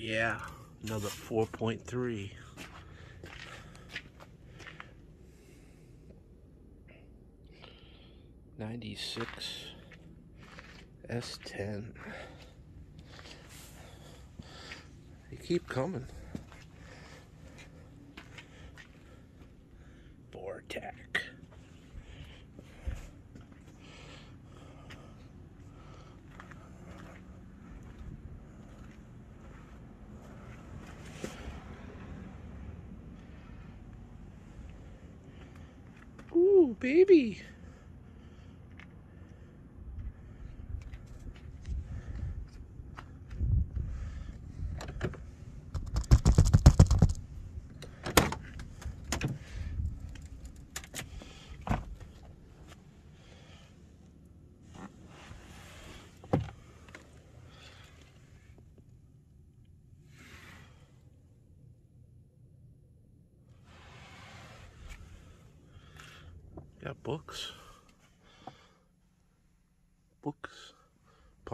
Yeah, another 4.3. Ninety-six S10. They keep coming. Vortec. Ooh, baby.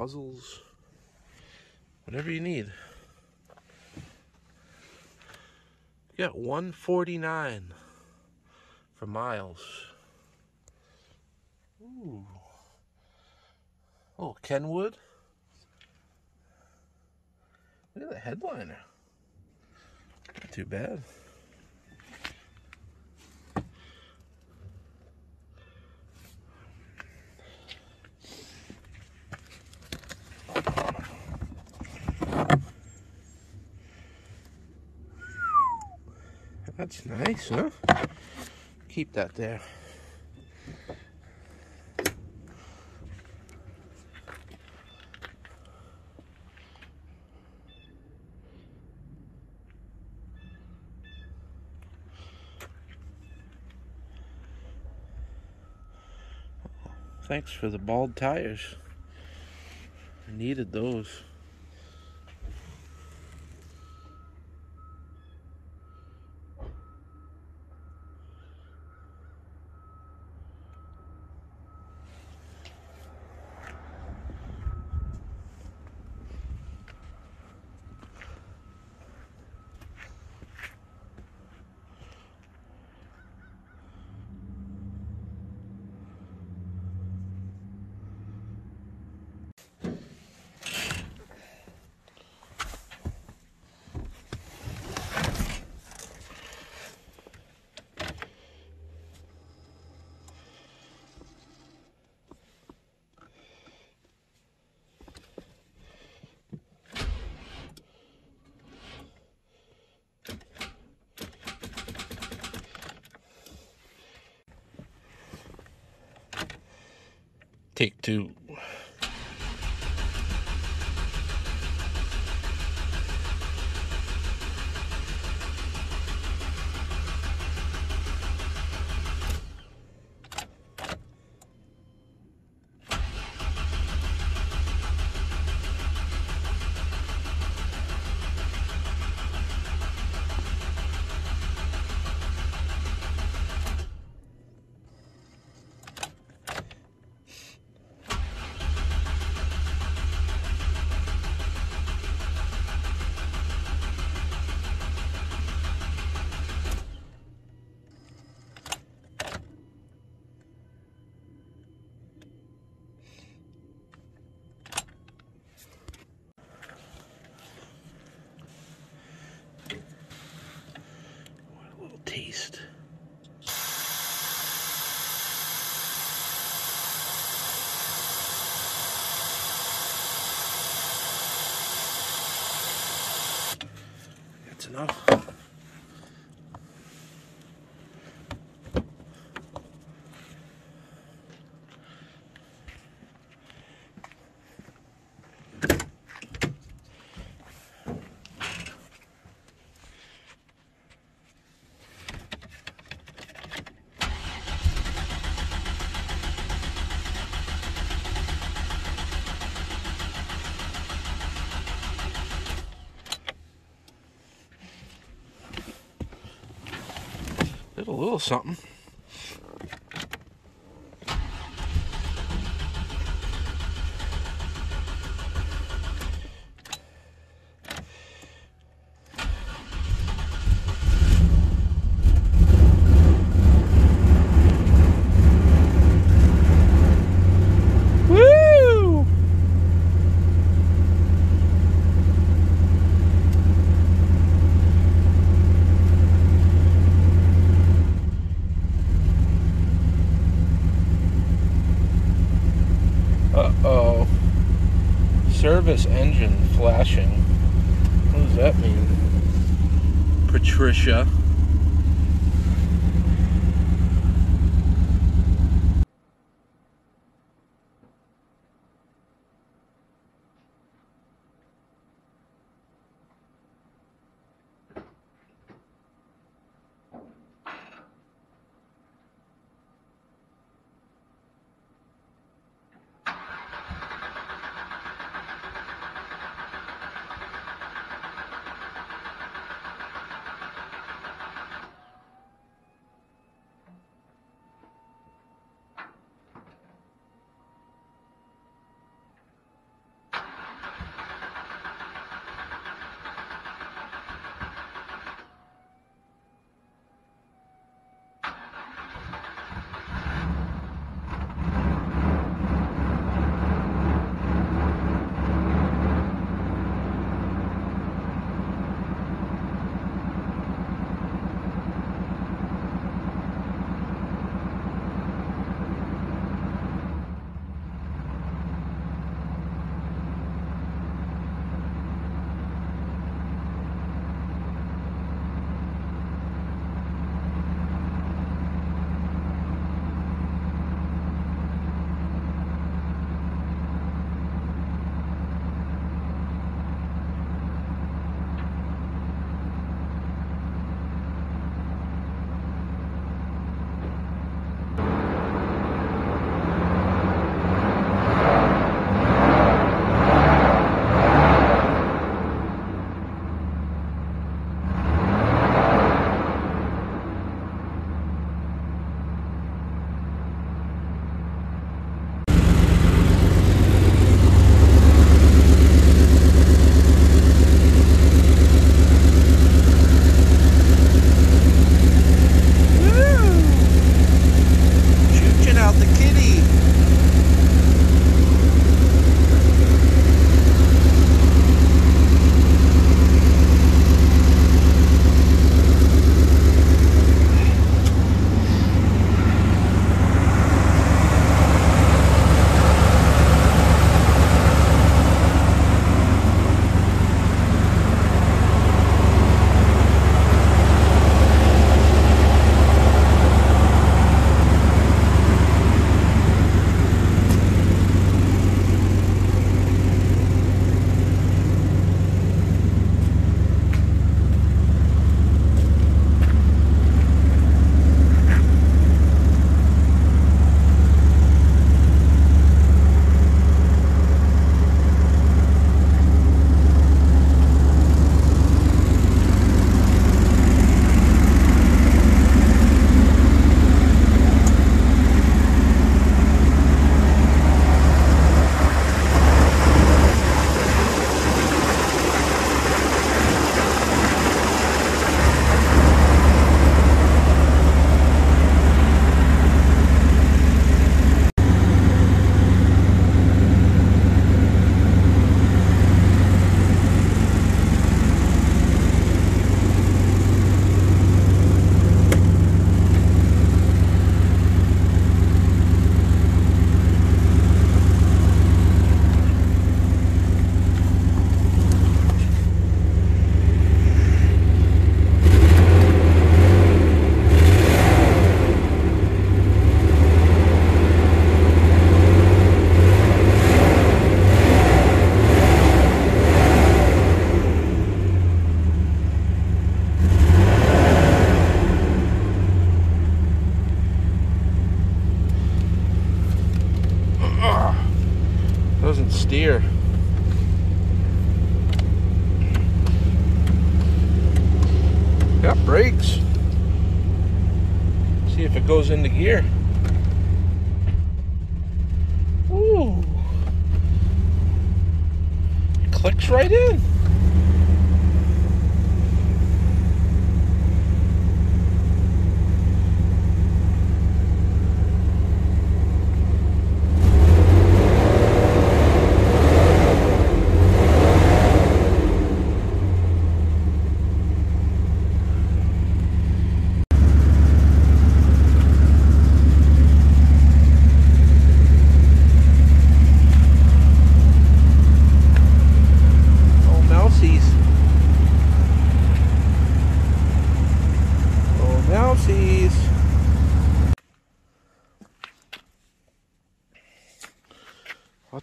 Puzzles, whatever you need. You got 149 for miles. Ooh. Oh, Kenwood. Look at the headliner. Not too bad. That's nice, huh? Keep that there. Thanks for the bald tires. I needed those. Take two. What a little taste. That's. Little something. Service engine flashing. What does that mean? Patricia. Got brakes. See if it goes into gear. Ooh. It clicks right in.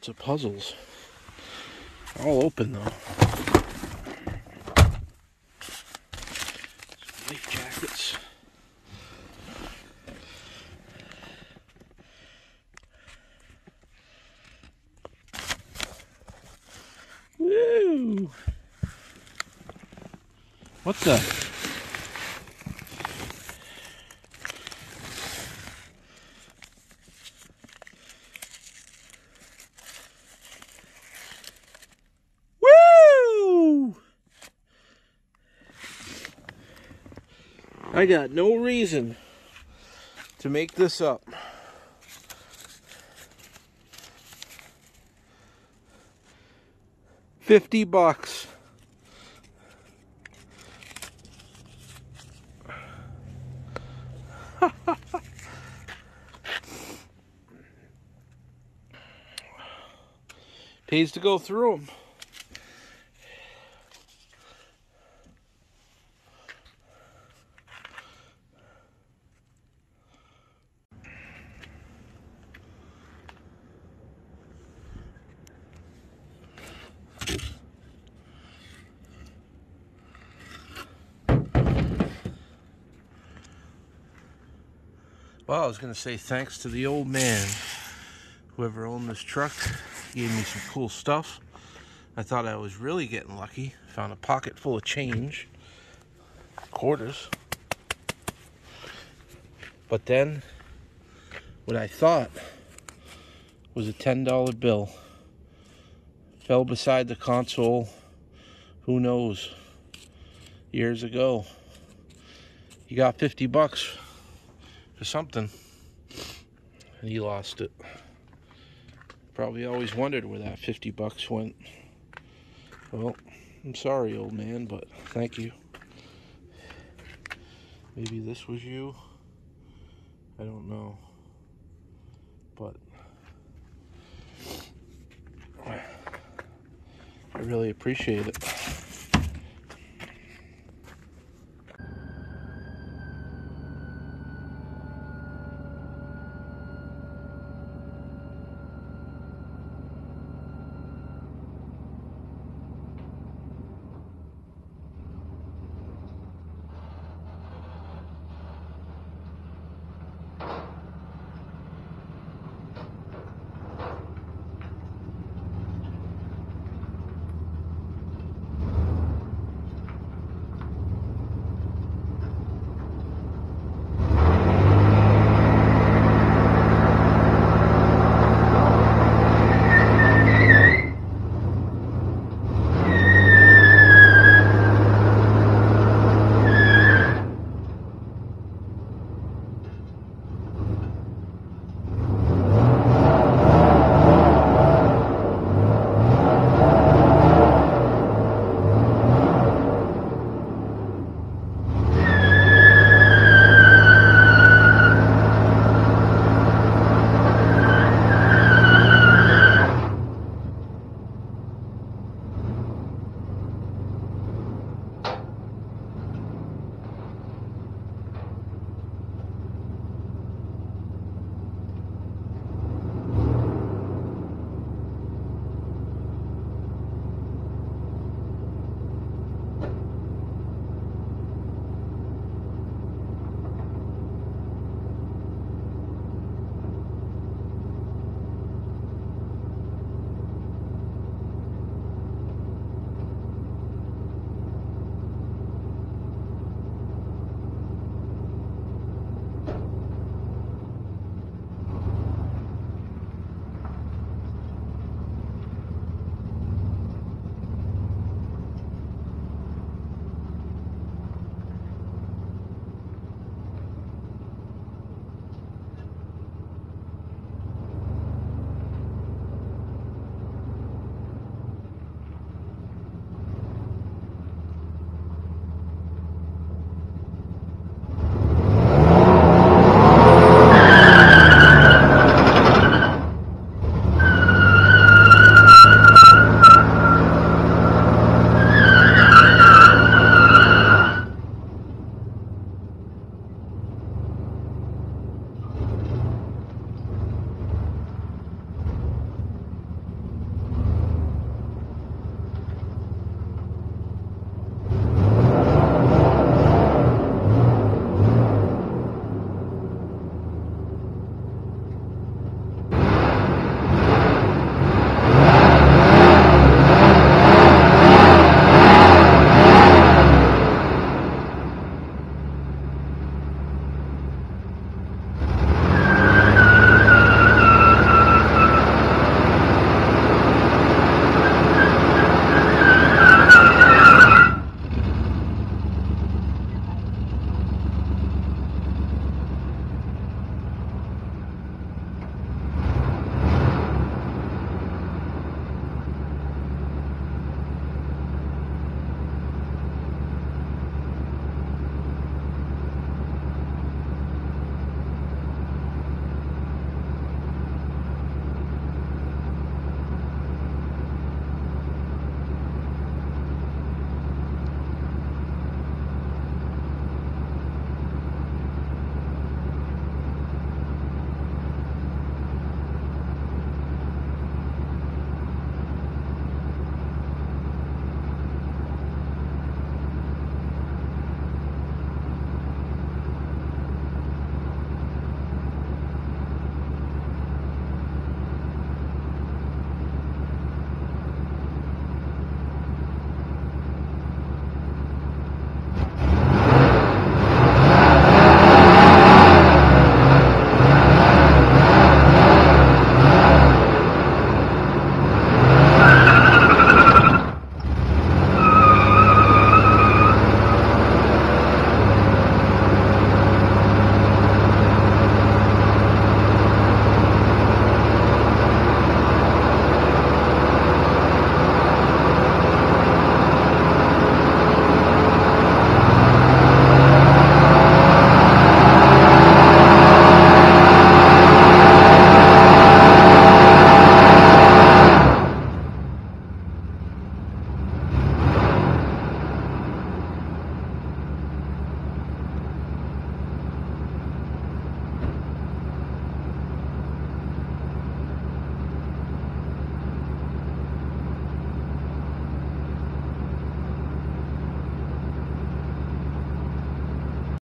Lots of puzzles. All open though. Some life jackets. Woo! What the? Woo! I got no reason to make this up. Fifty bucks. Pays to go through them. Was going to say thanks to the old man. Whoever owned this truck gave me some cool stuff. I thought I was really getting lucky. Found a pocket full of change, quarters. But then, what I thought was a $10 bill fell beside the console, who knows, years ago. You got 50 bucks for something, and he lost it. Probably always wondered where that 50 bucks went. Well, I'm sorry, old man, but thank you. Maybe this was you. I don't know. But I really appreciate it.